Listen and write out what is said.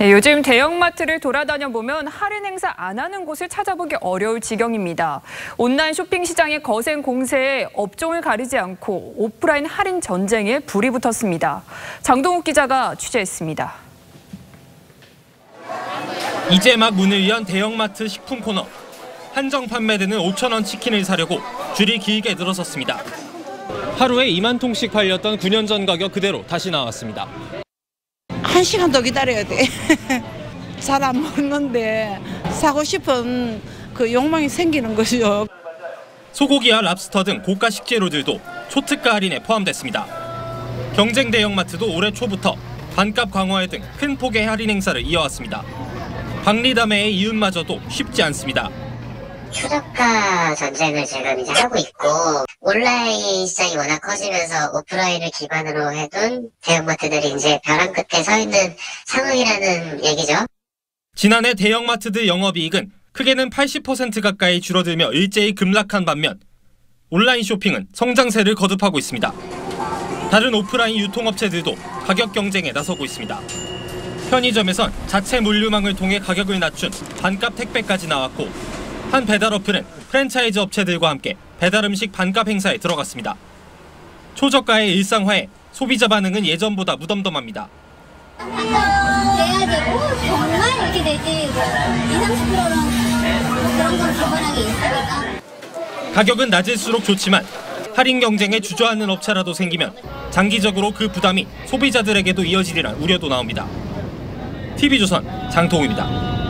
네, 요즘 대형마트를 돌아다녀 보면 할인 행사 안 하는 곳을 찾아보기 어려울 지경입니다. 온라인 쇼핑 시장의 거센 공세에 업종을 가리지 않고 오프라인 할인 전쟁에 불이 붙었습니다. 장동욱 기자가 취재했습니다. 이제 막 문을 연 대형마트 식품 코너. 한정 판매되는 5천 원 치킨을 사려고 줄이 길게 늘어섰습니다. 하루에 2만 통씩 팔렸던 9년 전 가격 그대로 다시 나왔습니다. 한 시간 더 기다려야 돼. 잘 안 먹는데 사고 싶은 그 욕망이 생기는 거죠. 소고기와 랍스터 등 고가 식재료들도 초특가 할인에 포함됐습니다. 경쟁 대형마트도 올해 초부터 반값 강화에 등큰 폭의 할인 행사를 이어왔습니다. 박리담회의 이윤마저도 쉽지 않습니다. 최저가 전쟁을 지금 이제 하고 있고 온라인 시장이 워낙 커지면서 오프라인을 기반으로 해둔 대형마트들이 이제 벼랑 끝에 서 있는 상황이라는 얘기죠. 지난해 대형마트들 영업이익은 크게는 80% 가까이 줄어들며 일제히 급락한 반면 온라인 쇼핑은 성장세를 거듭하고 있습니다. 다른 오프라인 유통업체들도 가격 경쟁에 나서고 있습니다. 편의점에선 자체 물류망을 통해 가격을 낮춘 반값 택배까지 나왔고 한 배달 어플은 프랜차이즈 업체들과 함께 배달 음식 반값 행사에 들어갔습니다. 초저가의 일상화에 소비자 반응은 예전보다 무덤덤합니다. 돼야 되고 정말 이렇게 되지 뭐 2, 30%는 그런 건 기본하게 있으니까 가격은 낮을수록 좋지만 할인 경쟁에 주저하는 업체라도 생기면 장기적으로 그 부담이 소비자들에게도 이어지리란 우려도 나옵니다. TV조선 장동우입니다.